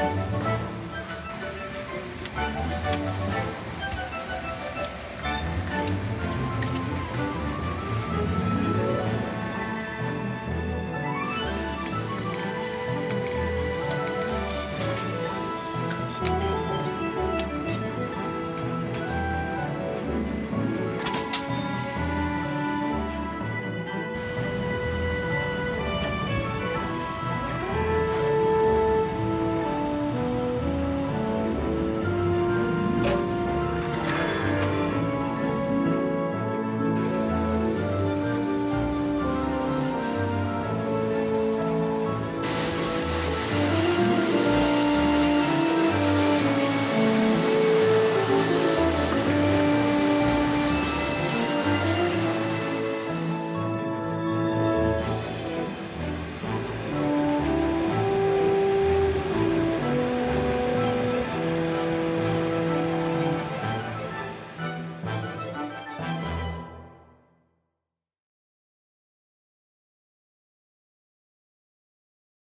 あっ。